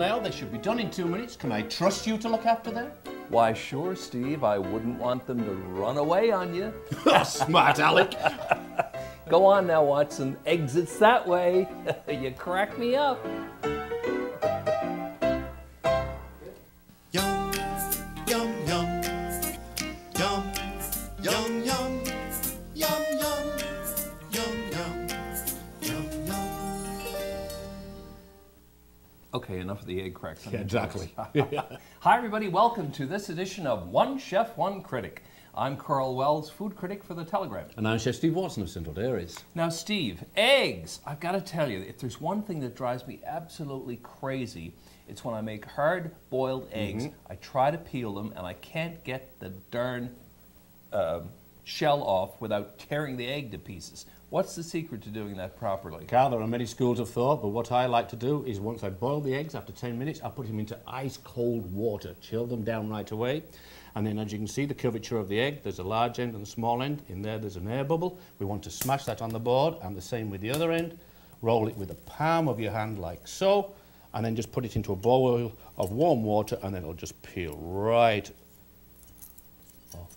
now. They should be done in two minutes. Can I trust you to look after them? Why, sure, Steve. I wouldn't want them to run away on you. Oh, smart Alec. Go on now, Watson. Exits that way. you crack me up. The egg cracks. Yeah, exactly. Hi, everybody. Welcome to this edition of One Chef, One Critic. I'm Karl Wells, food critic for The Telegram. and I'm Chef Steve Watson of St. O'Dairies. Now, Steve, eggs. I've got to tell you, if there's one thing that drives me absolutely crazy, it's when I make hard boiled eggs. I try to peel them and I can't get the darn um shell off without tearing the egg to pieces. What's the secret to doing that properly? Karl, there are many schools of thought, but what I like to do is once I boil the eggs, after 10 minutes, I put them into ice cold water, chill them down right away. And then as you can see, the curvature of the egg, there's a large end and a small end. In there, there's an air bubble. We want to smash that on the board, and the same with the other end. Roll it with the palm of your hand like so, and then just put it into a bowl of warm water, and then it'll just peel right off.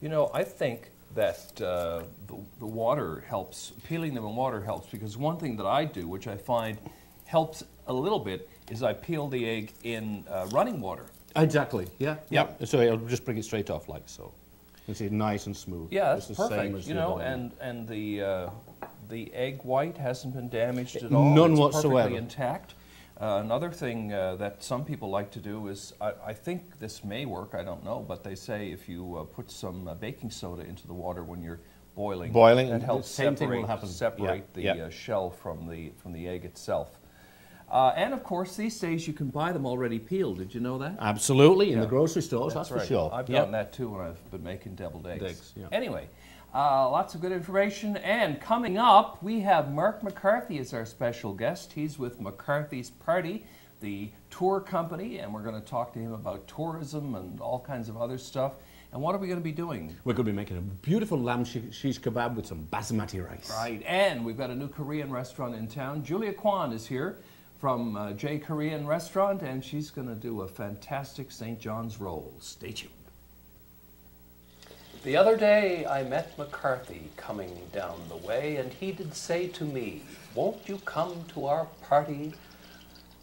You know, I think that uh, the, the water helps, peeling them in water helps because one thing that I do, which I find helps a little bit, is I peel the egg in uh, running water. Exactly, yeah. Yeah. So I'll just bring it straight off like so. You see, nice and smooth. Yeah, Just that's the same perfect. as You know, and and the uh, the egg white hasn't been damaged at all. None it's whatsoever. Perfectly intact. Uh, another thing uh, that some people like to do is, I, I think this may work. I don't know, but they say if you uh, put some uh, baking soda into the water when you're boiling, Boiling, that the helps same thing separate, will happen. separate Yeah, the yeah. Uh, shell from the from the egg itself. Uh, and of course, these days you can buy them already peeled. Did you know that? Absolutely, in Yeah. the grocery stores, that's, right. for sure. I've Yeah. done that too when I've been making deviled eggs. Eggs, yeah. Anyway, uh, lots of good information. And coming up, we have Mark McCarthy as our special guest. He's with McCarthy's Party, the tour company, and we're going to talk to him about tourism and all kinds of other stuff. And what are we going to be doing? We're going to be making a beautiful lamb shi- shish kebab with some basmati rice. Right, and we've got a new Korean restaurant in town. Julia Kwon is here from uh, J Korean Restaurant, and she's going to do a fantastic St. John's roll. Stay tuned. The other day I met McCarthy coming down the way, and he did say to me, Won't you come to our party?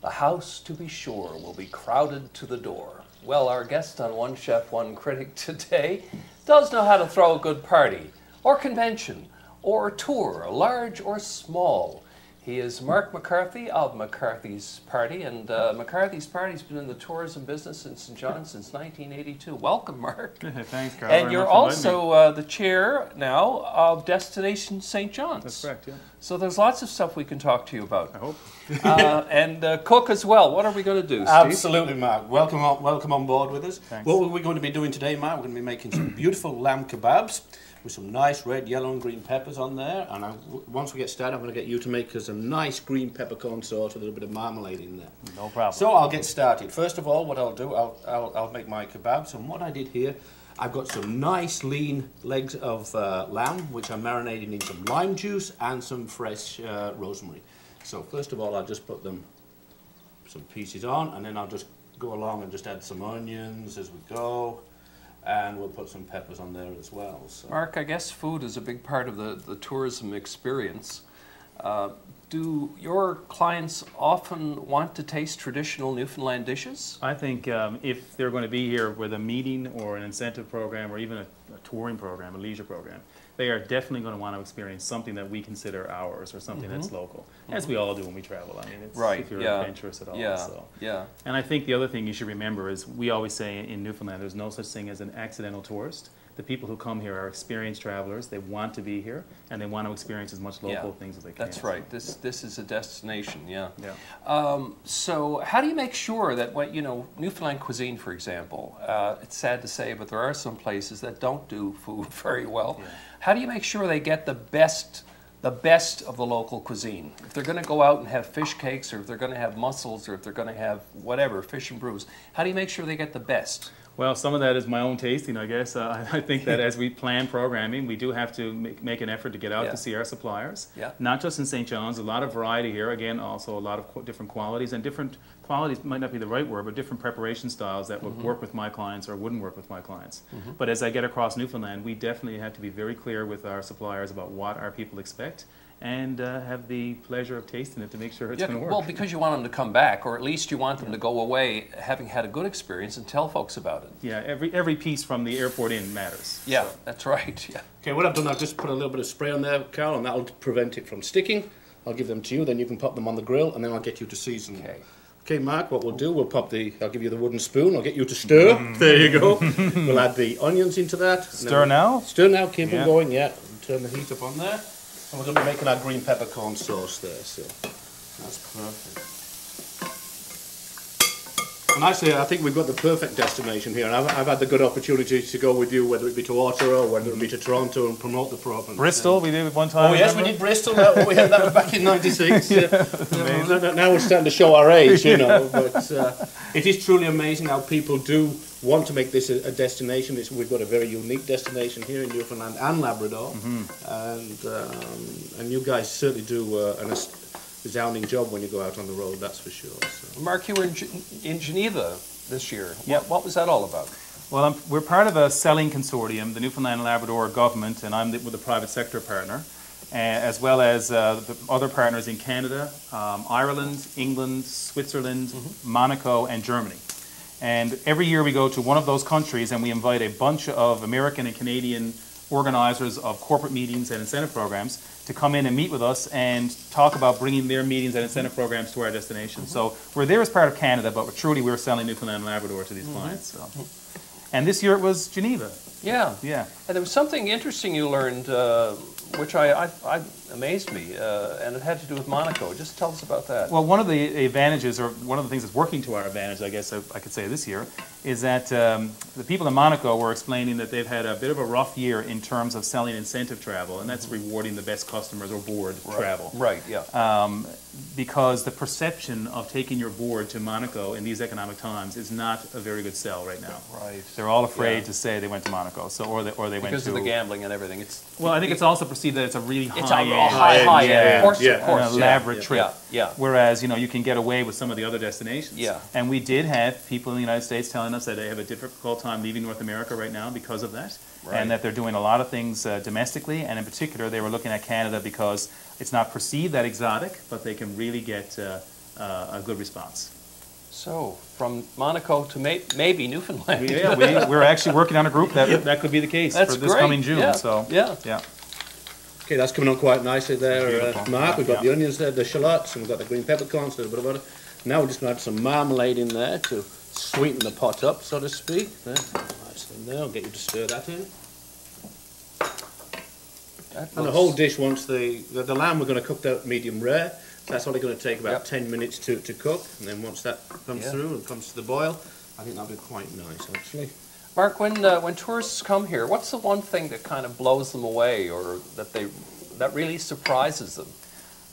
The house, to be sure, will be crowded to the door. Well, our guest on One Chef, One Critic today does know how to throw a good party, or convention, or tour, large or small. He is Mark McCarthy of McCarthy's Party, and uh, McCarthy's Party's been in the tourism business in St. John since 1982. Welcome, Mark. Thanks, Karl. And you're much for inviting me. also uh, the chair now of Destination St. John's. That's correct, yeah. So there's lots of stuff we can talk to you about. I hope. Uh, and uh, cook as well. What are we going to do, Steve? Absolutely, Mark. Welcome on, welcome on board with us. Thanks. What are we're going to be doing today, Mark, we're going to be making some beautiful lamb kebabs with some nice red, yellow, and green peppers on there. And I, once we get started, I'm going to get you to make us a nice green peppercorn sauce with a little bit of marmalade in there. No problem. So I'll get started. First of all, what I'll do, I'll, I'll, I'll make my kebabs. And what I did here, I've got some nice lean legs of uh, lamb, which I'm marinating in some lime juice and some fresh uh, rosemary. So first of all, I'll just put them some pieces on, and then I'll just go along and just add some onions as we go, and we'll put some peppers on there as well. So. Mark, I guess food is a big part of the, the tourism experience. Uh, do your clients often want to taste traditional Newfoundland dishes? I think um, if they're going to be here with a meeting or an incentive program or even a, a touring program, a leisure program, they are definitely going to want to experience something that we consider ours or something that's local, as we all do when we travel. I mean, it's, if you're yeah. adventurous at all. Yeah, So. yeah. And I think the other thing you should remember is we always say in Newfoundland there's no such thing as an accidental tourist. The people who come here are experienced travelers. They want to be here and they want to experience as much local yeah. things as they can. That's right. This this is a destination. Yeah. Yeah. Um, so how do you make sure that what you know Newfoundland cuisine, for example? Uh, it's sad to say, but there are some places that don't do food very well. How do you make sure they get the best? The best of the local cuisine. If they're going to go out and have fish cakes, or if they're going to have mussels, or if they're going to have whatever fish and brewis, how do you make sure they get the best? Well, some of that is my own tasting, I guess. Uh, I think that as we plan programming, we do have to make, make an effort to get out Yeah. to see our suppliers. Yeah. Not just in St. John's, a lot of variety here. Again, also a lot of qu- different qualities and different qualities might not be the right word, but different preparation styles that would Mm-hmm. work with my clients or wouldn't work with my clients. But as I get across Newfoundland, we definitely have to be very clear with our suppliers about what our people expect and uh, have the pleasure of tasting it to make sure it's Yeah, going to work. well, because you want them to come back, or at least you want them to go away having had a good experience and tell folks about it. yeah, every every piece from the airport in matters. Yeah, that's right. Yeah. Okay, what I've done, I've just put a little bit of spray on there, Karl, and that'll prevent it from sticking. I'll give them to you, then you can pop them on the grill, and then I'll get you to season them. Okay. Okay, Mark, what we'll do, we'll pop the, I'll give you the wooden spoon, I'll get you to stir. There you go. we'll add the onions into that. Stir now? Stir now, keep Yeah. them going, yeah. Turn the heat up on there. And we're going to be making our green peppercorn sauce there, so that's perfect. And actually, I think we've got the perfect destination here. And I've, I've had the good opportunity to go with you, whether it be to Ottawa or whether it be to Toronto and promote the province. Bristol, we did it one time. Oh yes, we did Bristol. That, we had that back in '96. Yeah. Now, now we're starting to show our age, you know. But uh, it is truly amazing how people do want to make this a, a destination. It's, we've got a very unique destination here in Newfoundland and Labrador, and um, and you guys certainly do uh, an resounding job when you go out on the road. That's for sure. So. Mark, you were in, Gen- in Geneva this year. Yep. What, what was that all about? Well, I'm, we're part of a selling consortium, the Newfoundland and Labrador government, and I'm the, with a private sector partner, uh, as well as uh, the other partners in Canada, um, Ireland, England, Switzerland, Monaco, and Germany. And every year we go to one of those countries and we invite a bunch of American and Canadian organizers of corporate meetings and incentive programs to come in and meet with us and talk about bringing their meetings and incentive programs to our destination. So we're there as part of Canada, but we're truly we're selling Newfoundland and Labrador to these clients. So. And this year it was Geneva. Yeah. Yeah. And there was something interesting you learned, uh, which I, I, I amazed me, uh, and it had to do with Monaco. Just tell us about that. Well, one of the advantages, or one of the things that's working to our advantage, I guess I, I could say this year, is that um, the people in Monaco were explaining that they've had a bit of a rough year in terms of selling incentive travel, and that's rewarding the best customers or board travel. Right. Yeah. Um, because the perception of taking your board to Monaco in these economic times is not a very good sell right now. right. They're all afraid Yeah. to say they went to Monaco, so or they, or they went Because to of the gambling and everything. It's Well, I think it's also perceived that it's a really it's a high real end, high, high end. yeah, Of course, yeah. of course. an elaborate yeah. trip. Yeah. Yeah. Whereas, you know, you can get away with some of the other destinations. Yeah. And we did have people in the United States telling us that they have a difficult time leaving North America right now because of that. Right. And that they're doing a lot of things uh, domestically. And in particular, they were looking at Canada because it's not perceived that exotic, but they can really get uh, uh, a good response. So from Monaco to may, maybe Newfoundland. yeah, we, we're actually working on a group that that could be the case That's for this great. coming June. Yeah. So, Yeah. yeah. Okay, that's coming on quite nicely there, uh, Mark. We've got Yeah. the onions there, the shallots, and we've got the green peppercorns, a little bit of butter. Now we're just going to add some marmalade in there to sweeten the pot up, so to speak. There, nice in there. I'll get you to stir that in. That And the whole dish, once the, the, the lamb, we're going to cook that medium rare. So that's only going to take about Yep. 10 minutes to, to cook. And then once that comes Yeah. through and comes to the boil, I think that'll be quite nice, actually. Mark, when uh, when tourists come here, what's the one thing that kind of blows them away, or that they that really surprises them?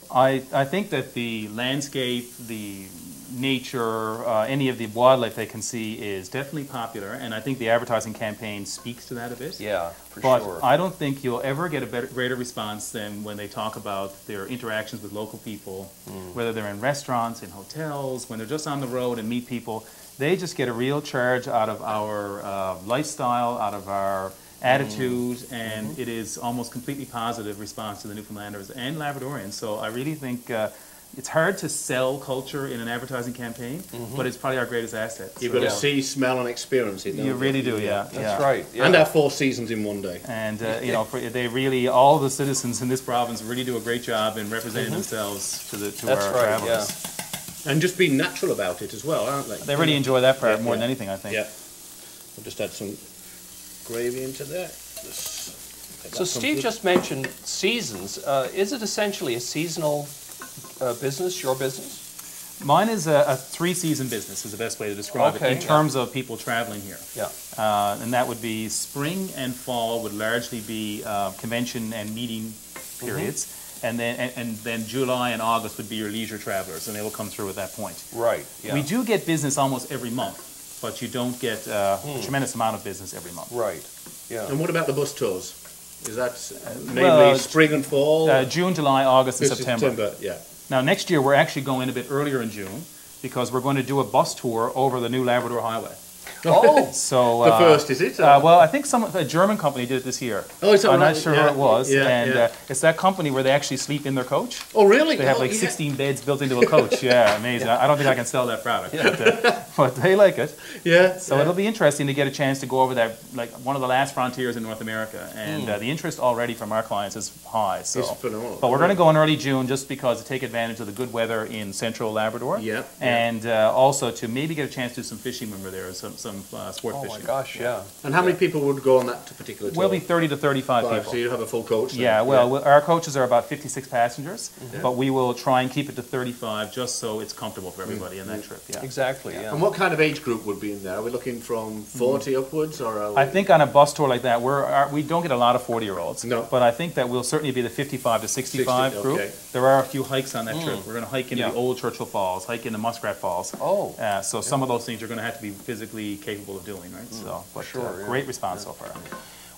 I, I think that the landscape, the nature, uh, any of the wildlife they can see is definitely popular, and I think the advertising campaign speaks to that a bit. Yeah, for but sure. I don't think you'll ever get a better, greater response than when they talk about their interactions with local people, Mm. whether they're in restaurants, in hotels, when they're just on the road and meet people. They just get a real charge out of our uh, lifestyle, out of our attitude, and Mm-hmm. it is almost completely positive response to the Newfoundlanders and Labradorians. So I really think uh, it's hard to sell culture in an advertising campaign, but it's probably our greatest asset. You've So- got Yeah. to see, smell, and experience it. don't you really do, yeah. That's yeah. right. Yeah. And our four seasons in one day. And uh, you know, for, they really, all the citizens in this province really do a great job in representing themselves to the to Mm-hmm. That's our right, travelers. And just be natural about it as well, aren't they? They really enjoy that part Yeah, more yeah. than anything, I think. Yeah. I'll just add some gravy into that. So Steve through. just mentioned seasons. Uh, is it essentially a seasonal uh, business, your business? Mine is a, a three-season business, is the best way to describe Okay, it in yeah. terms of people traveling here. Yeah. Uh, and that would be spring and fall would largely be uh, convention and meeting periods. And then, and, and then July and August would be your leisure travelers, and they will come through at that point. Right. Yeah. We do get business almost every month. but you don't get uh, a tremendous amount of business every month. Right. Yeah. And what about the bus tours? Is that mainly well, spring and fall? Uh, June, July, August, and This is September. yeah. Now, next year, we're actually going a bit earlier in June because we're going to do a bus tour over the new Labrador Highway. Oh, So The uh, first, is it? Uh, well, I think some a German company did it this year. Oh, that I'm not sure Yeah, who it was, yeah, and yeah. Uh, it's that company where they actually sleep in their coach. oh, really? They have Oh, like yeah. 16 beds built into a coach. Yeah, amazing. I don't think I can sell that product, but, uh, but they like it. Yeah. So it'll be interesting to get a chance to go over that, like one of the last frontiers in North America, and uh, the interest already from our clients is high. So. It's phenomenal. but we're going to go in early June just because to take advantage of the good weather in central Labrador, Yeah, yeah. and uh, also to maybe get a chance to do some fishing when we're there, some some uh, sport oh my fishing. gosh, yeah. And how many people would go on that particular tour? We'll be 30 to 35 Five, people. So you have a full coach. then? Yeah, well, we- our coaches are about 56 passengers, mm-hmm. but we will try and keep it to 35 just so it's comfortable for everybody in that mm-hmm. trip. Yeah. Exactly, yeah. And what kind of age group would be in there? Are we looking from mm-hmm. 40 upwards, or are we... I think on a bus tour like that, we're, our, we don't get a lot of 40 year olds. No. But I think that we'll certainly be the 55 to 65 60, group. okay. There are a few hikes on that mm. trip. We're going to hike into Yeah. the old Churchill Falls, hike into Muskrat Falls. Oh. Uh, so some of those things you're going to have to be physically capable of doing, right? So, but, Sure, uh, yeah. great response so far.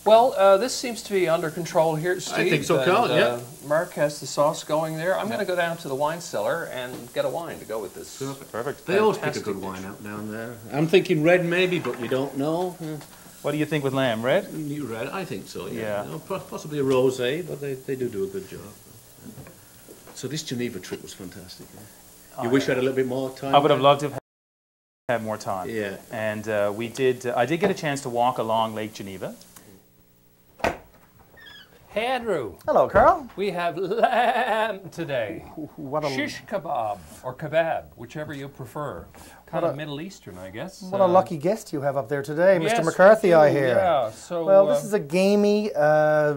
Well, uh, this seems to be under control here, Steve. think so, and, Karl, yeah. uh, Mark has the sauce going there. I'm going to go down to the wine cellar and get a wine to go with this. Perfect. They always pick a good dish. wine out down there. I'm thinking red maybe, but you don't know. What do you think with lamb? Red? New red, I think so, yeah. Yeah. No, po- possibly a rosé, but they, they do do a good job. So this Geneva trip was fantastic. yeah. You wish you had a little bit more time? I would have loved to have had more time. Yeah. And uh, we did. I did get a chance to walk along Lake Geneva. Hey, Andrew, Hello, Karl. we have lamb today. What a, Shish kebab or kebab, whichever you prefer. Kind What of a- Middle Eastern, I guess. what a Uh, lucky guest you have up there today, yes, Mr. we McCarthy, do, I hear. Yeah, so. Well, uh, this is a gamey uh,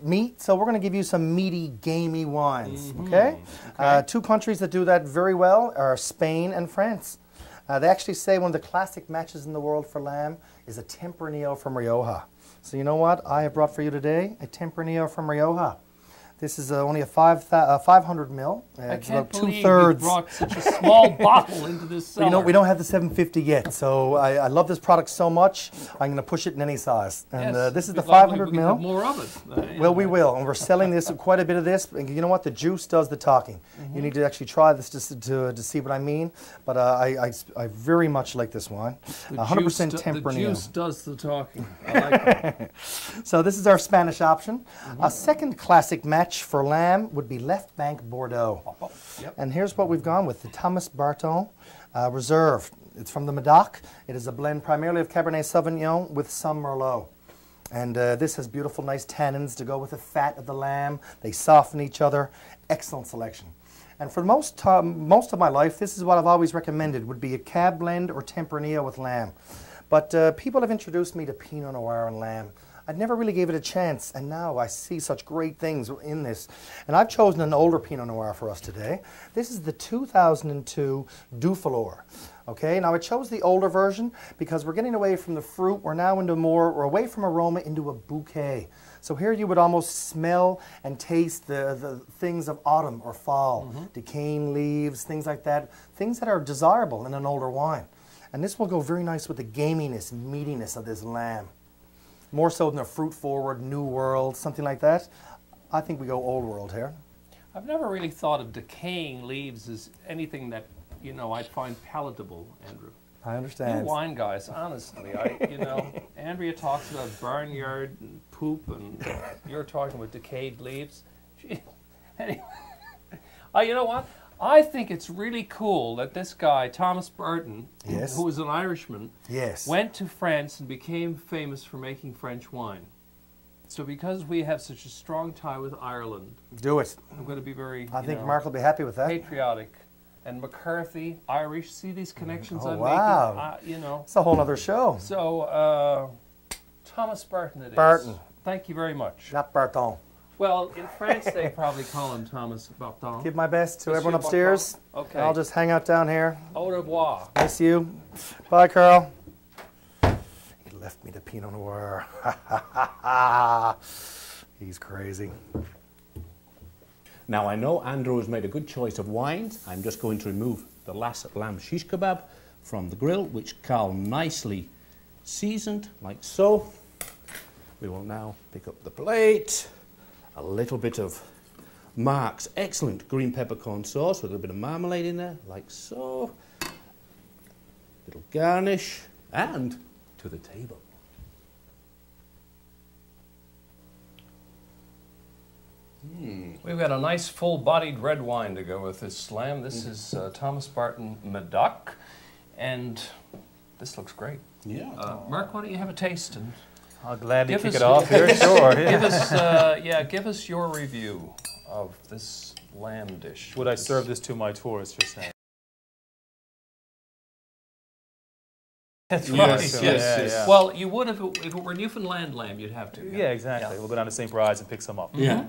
meat, so we're going to give you some meaty, gamey wines. Mm-hmm. Okay? Uh, two countries that do that very well are Spain and France. Uh, they actually say one of the classic matches in the world for lamb is a Tempranillo from Rioja. So you know what I have brought for you today? A Tempranillo from Rioja. This is uh, only a five uh, 500 mil. Uh, I it's can't believe you thirds. brought such a small bottle into this cellar. You know, we don't have the 750 yet, so I, I love this product so much, I'm going to push it in any size. And Yes, uh, this is the love- 500 we could mil. have more of it. Uh, Well, we will, and we're selling this quite a bit of this. And you know what? The juice does the talking. Mm-hmm. You need to actually try this to, to, to see what I mean. But uh, I, I, I very much like this wine. The 100% juice do- The Tempranillo. juice does the talking. I like it. So this is our Spanish option. Mm-hmm. A second classic match for lamb would be Left Bank Bordeaux. Yep. And here's what we've gone with the Thomas Barton uh, Reserve. It's from the Medoc. It is a blend primarily of Cabernet Sauvignon with some Merlot. And uh, this has beautiful, nice tannins to go with the fat of the lamb. They soften each other. Excellent selection. And for most time, most of my life, this is what I've always recommended: would be a cab blend or Tempranillo with lamb. But uh, people have introduced me to Pinot Noir and lamb. I never really gave it a chance, and now I see such great things in this. And I've chosen an older Pinot Noir for us today. This is the 2002 Dufalor. Okay, now I chose the older version because we're getting away from the fruit. We're now into more, we're away from aroma into a bouquet. So here you would almost smell and taste the, the things of autumn or fall, mm-hmm. decaying leaves, things like that, things that are desirable in an older wine. And this will go very nice with the gaminess, meatiness of this lamb. More so than a fruit forward, new world, something like that. I think we go old world here. I've never really thought of decaying leaves as anything that, you know, I'd find palatable, Andrew. I understand. You wine guys, honestly, I, you know, Andrea talks about barnyard and poop, and you're talking about decayed leaves. Gee, anyway, uh, you know what? I think it's really cool that this guy, Thomas Burton, Yes. who was an Irishman, Yes. went to France and became famous for making French wine. So because we have such a strong tie with Ireland, Do it. I'm going to be very I think know, Mark will be happy with that. patriotic. And McCarthy, Irish, see these connections Oh, I'm wow. making? Uh, you know. It's a whole other show. So, uh, Thomas Barton it is. Barton. Thank you very much. Not Barton. Well, in France, they probably call him Thomas Barton. Give my best to Monsieur everyone Barton. upstairs. Okay. I'll just hang out down here. Au revoir. Miss you. Bye, Karl. He left me the Pinot Noir. He's crazy. Now I know Andrew has made a good choice of wines. I'm just going to remove the last lamb shish kebab from the grill, which Karl nicely seasoned, like so. We will now pick up the plate, a little bit of Mark's excellent green peppercorn sauce with a little bit of marmalade in there, like so. Little garnish, and to the table. We've got a nice full-bodied red wine to go with this slam. This is uh, Thomas Barton Medoc, and this looks great. Yeah. Uh, Mark, why don't you have a taste and I'll gladly Give kick us- it off here. Sure. yeah. give us, uh, yeah, give us your review of this lamb dish. Would I serve this to my tourists? You're saying? That's right. yes, Yeah, yes. yeah. Well, you would if it, if it were Newfoundland lamb, you'd have to. Yeah, exactly. We'll go down to St. Bride's and pick some up. Yeah.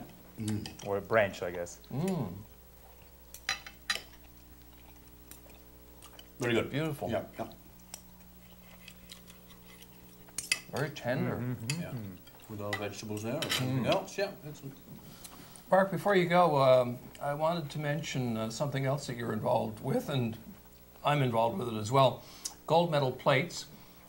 Or a branch, I guess. Very good. Beautiful. Yeah. yeah. Very tender. yeah. With all vegetables there and everything else. Yeah. Excellent. Mark, before you go, um, I wanted to mention uh, something else that you're involved with, and I'm involved with it as well. Gold Medal Plates,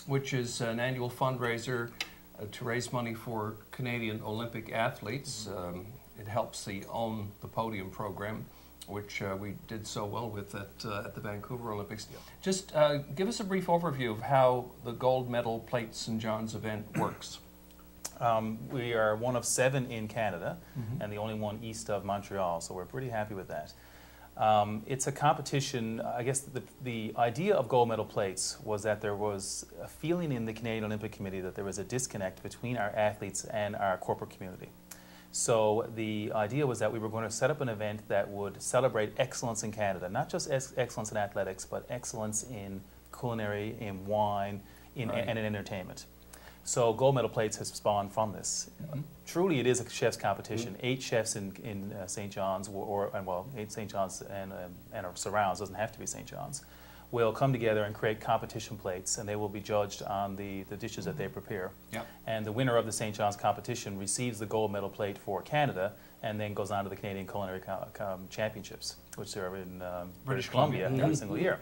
which is an annual fundraiser uh, to raise money for Canadian Olympic athletes. Um, it helps the Own the Podium program, which uh, we did so well with at, uh, at the Vancouver Olympics. Just uh, give us a brief overview of how the Gold Medal Plate St. John's event works. Um, we are one of seven in Canada and the only one east of Montreal, so we're pretty happy with that. Um, it's a competition. I guess the, the idea of gold medal plates was that there was a feeling in the Canadian Olympic Committee that there was a disconnect between our athletes and our corporate community. So the idea was that we were going to set up an event that would celebrate excellence in Canada, not just ex- excellence in athletics, but excellence in culinary, in wine, in, Right. and in entertainment. So gold medal plates has spawned from this. Truly, it is a chef's competition. Eight chefs in, in uh, St. John's, or, or and well, eight St. John's and, um, and our surrounds doesn't have to be St. John's, will come together and create competition plates, and they will be judged on the, the dishes that they prepare. Yep. And the winner of the St. John's competition receives the gold medal plate for Canada, and then goes on to the Canadian Culinary Co- Championships, which are in um, British, British Columbia, Columbia. every single year.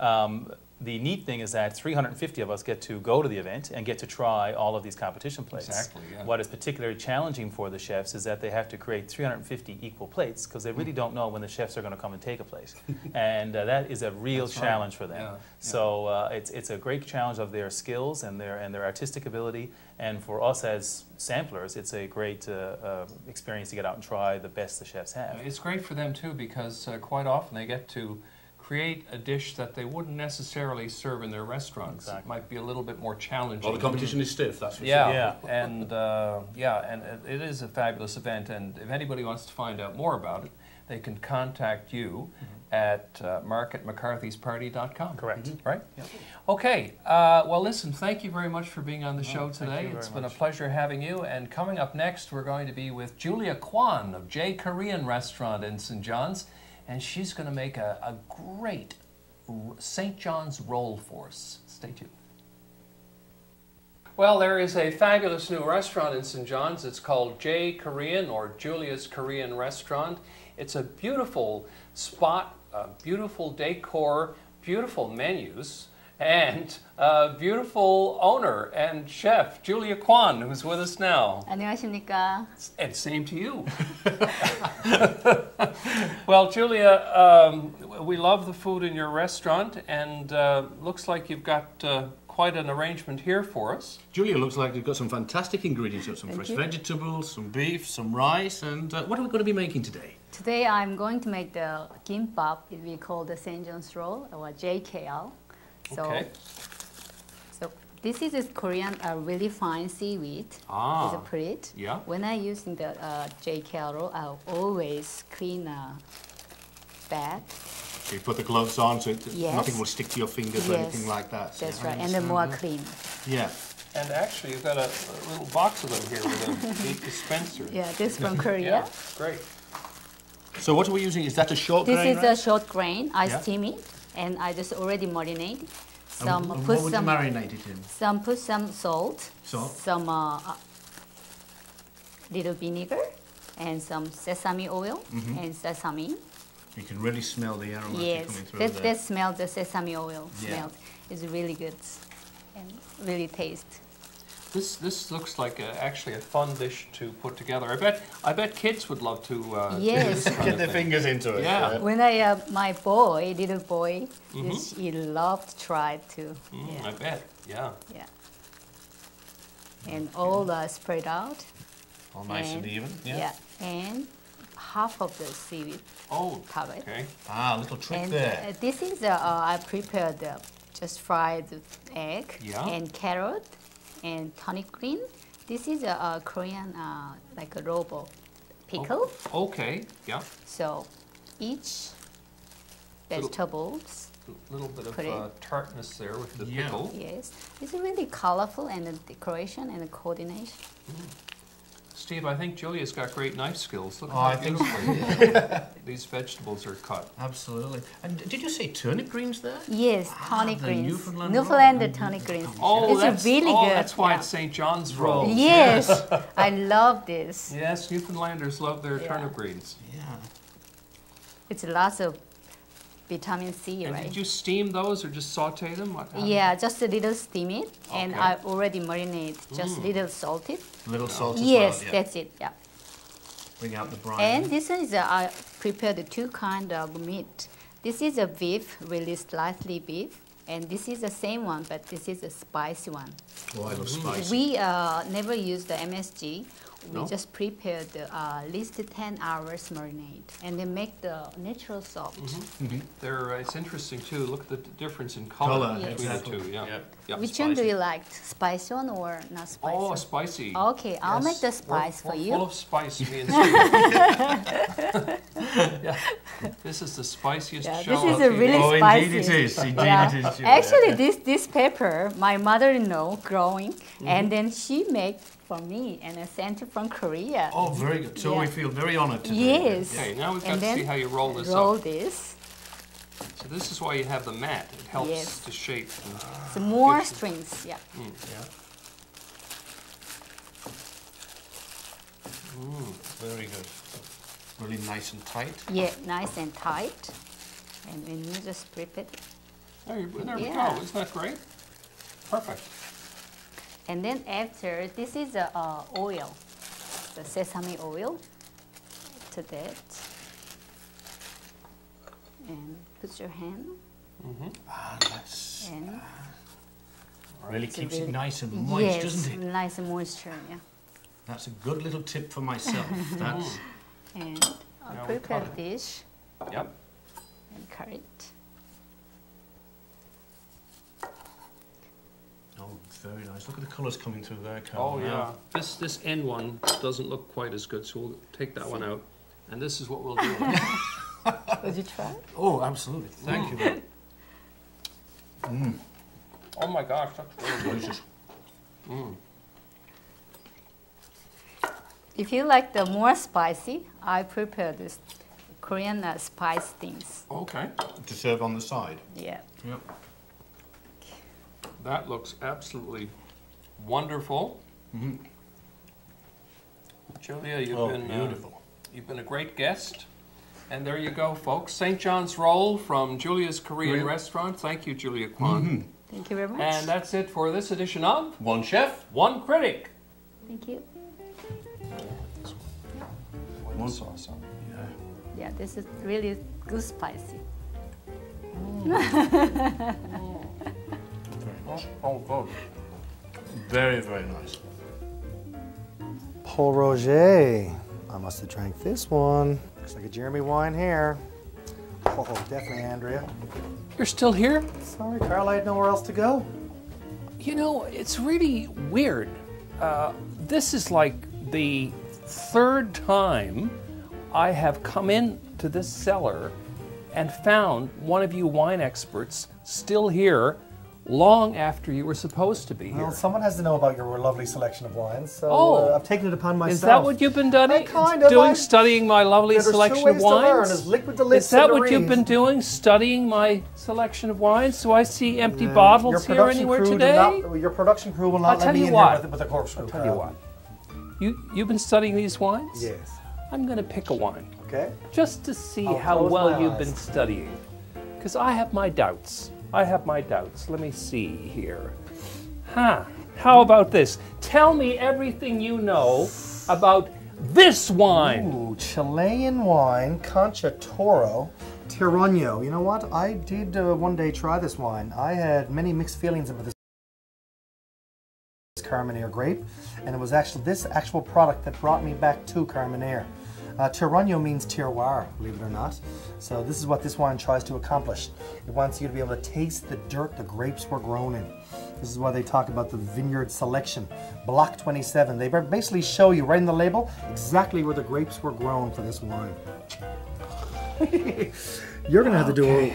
Um, the neat thing is that 350 of us get to go to the event and get to try all of these competition plates. Exactly, yeah. What is particularly challenging for the chefs is that they have to create 350 equal plates because they really Hmm. don't know when the chefs are going to come and take a plate. and uh, that is a real That's right. challenge for them. Yeah, yeah. So uh, it's, it's a great challenge of their skills and their, and their artistic ability. And for us as samplers, it's a great uh, uh, experience to get out and try the best the chefs have. It's great for them too because uh, quite often they get to create a dish that they wouldn't necessarily serve in their restaurants. It might be a little bit more challenging. Well, the competition is stiff, that's for Yeah, Yeah. and uh, yeah, and it- it is a fabulous event. And if anybody wants to find out more about it, they can contact you at uh, mark at mccarthysparty.com. Correct. Right? Okay. Uh, well, listen, thank you very much for being on the show thank today. It's been a pleasure having you. And coming up next, we're going to be with Julia Kwon of J Korean Restaurant in St. John's. And she's going to make a, a great St. John's roll for us. Stay tuned. Well, there is a fabulous new restaurant in St. John's. It's called J Korean or Julia's Korean Restaurant. It's a beautiful spot, beautiful decor, beautiful menus, and a beautiful owner and chef Julia Kwon, who's with us now. 안녕하십니까. And same to you. well, Julia, um, we love the food in your restaurant, and uh, looks like you've got uh, quite an arrangement here for us. Julia, looks like you've got some fantastic ingredients. You've got some Thank fresh you. vegetables, some beef, some rice, and uh, what are we going to be making today? Today I'm going to make the gimbap. We call the St. John's roll or JKL. So, Okay. so this is this Korean uh, really fine seaweed. Ah. It's a pretty. Yeah. When I using the uh, JKL roll, I always clean uh, bag. So you put the gloves on so it, Yes. nothing will stick to your fingers or anything like that. So That's right, and then understand more that. clean. Yeah. And actually, you've got a, a little box of them here with a big dispenser. Yeah, this from Korea. Yeah, great. So what are we using? Is that a short This grain This is a short grain. I Yeah. steam it, and I just already marinate. Some wh- put some marinate it in? some put some salt, Salt. some uh, uh, little vinegar, and some sesame oil Mm-hmm. and sesame, You can really smell the aroma Yes, coming through that, there. that smell, the sesame oil Yeah. smell is really good and really taste. This this looks like a, actually a fun dish to put together. I bet I bet kids would love to. Uh, do Yes. this kind Get of their thing. fingers into it. Yeah. When I, uh, my boy, little boy, Mm-hmm. this, he loved tried to try it too. Mm, Yeah. I bet. Yeah. Yeah. And all uh, spread out. All nice and, and- even. Yeah. Yeah. And half of the seaweed Oh. covered. Okay. Ah, a little trick And there. uh, this is uh, uh, I prepared uh, just fried egg Yeah. and carrot and tonic green. This is a, a Korean uh, like a robo pickle. Okay. Yeah. So each Little- vegetables, A little bit of uh, tartness there with the Yeah. pickle. yes, it's really colorful and the decoration and the coordination. Steve, I think Julia's got great knife skills. Look Oh, I how think beautifully these vegetables are cut. Absolutely. And did you say turnip greens there? Yes, Ah, tonic the greens, Newfoundland Newfoundland roll. tonic greens. Oh, it's that's really oh, good. that's why yeah. it's St. John's roll. Yes, I love this. Yes, Newfoundlanders love their Yeah. turnip greens. Yeah. It's lots of vitamin C, And right? did you steam those or just saute them? What- Yeah, just a little steam it, and I already marinate, just a little salted. A little salt as Yes, well. Yeah. that's it. Yeah. Bring out the brine. And this one is uh, I prepared two kind of meat. This is a beef, really slightly beef, and this is the same one, but this is a spicy one. oh, I love spicy. We uh, never use the MSG. We No? just prepare the uh, at least 10 hours marinade, and then make the natural soft. They're, uh, it's interesting too. Look at the difference in color, Colour, between exactly. the two. Yeah. Yeah. Yeah, Which one do you like? Spicy one or not spicy? Oh, spicy. Okay, I'll make the Yes. We're- spice for we're you. Full of spice, me and yeah. This is the spiciest Yeah, show. this is a TV. really oh, spicy. indeed it is. Indeed Yeah. it is. Julia. Actually, this this pepper, my mother-in-law growing, Mm-hmm. and then she make for me and I sent it from Korea. Oh, very good. So we feel very honoured to do yes. Okay, now we've got and to see how you roll this roll up. this. So this is why you have the mat. It helps Yes. to shape. and- So more Gives you- strings. Yeah. Hmm. Yeah. Very good. Really nice and tight. Yeah, nice and tight. And then you just flip it, There, you- there we go. Isn't that great? Perfect. And then after this is the uh, oil, the sesame oil. To that, and put your hand Ah, that's and really It's a keeps it nice and moist, yes, doesn't it? nice and moisture. Yeah. That's a good little tip for myself. That's And I'll prepare cut it. dish Yep. and cut it. oh, very nice. Look at the colours coming through there, Karl. Oh yeah. now. This this end one doesn't look quite as good, so we'll take that one out. And this is what we'll do. Would you try? Oh, absolutely. Thank you. very- oh my gosh, that's really good. Delicious. If you like the more spicy, I prepare this Korean uh, spice things. Okay. To serve on the side. Yeah. Yep. That looks absolutely wonderful. Julia, you've Oh, been uh, beautiful. you've been a great guest. And there you go, folks. St. John's Roll from Julia's Korean Korean. Restaurant. Thank you, Julia Kwon. Thank you very much. And that's it for this edition of One chef. One Critic. Thank you. One sauce on. Yeah. Yeah, this is really good spicy. Oh, good. Very, very nice. Pol Roger. I must have drank this one. Looks like a Jeremy wine here. Oh, definitely Andrea. You're still here? Sorry, Karl, I had nowhere else to go. You know, it's really weird. Uh, this is like the third time I have come into this cellar and found one of you wine experts still here long after you were supposed to be here. Well, someone has to know about your lovely selection of wines, so Oh. uh, I've taken it upon myself. Is that what you've been doing? Kind of, doing I'm- studying my lovely Yeah, there's two selection of wines? is liquid to Is that what you've been doing? Studying my selection of wines? Do I see empty Uh, bottles here anywhere today? Not, your production crew will not I'll let tell me you in what. here with, with a corkscrew. Tell you Karl. what. You you've been studying these wines? Yes. I'm going to pick a wine Okay. just to see I'll how well you've eyes. been studying. Because I have my doubts. I have my doubts. Let me see here. Huh. How about this? Tell me everything you know about this wine. Ooh, Chilean wine, Concha Toro, Terrunyo. You know what? I did uh, one day try this wine. I had many mixed feelings about this Carmenere grape, and it was actually this actual product that brought me back to Carmenere. Uh, Terrunyo means terroir, believe it or not. So this is what this wine tries to accomplish. It wants you to be able to taste the dirt the grapes were grown in. This is why they talk about the vineyard selection. Block 27. They basically show you right in the label exactly where the grapes were grown for this wine. You're gonna have to do it.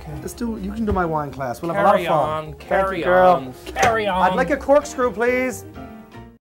Okay. Let's do. You can do my wine class. We'll have a lot of Carry fun. on, Thank carry you, girl. on, carry on. I'd like a corkscrew, please.